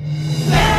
Hey,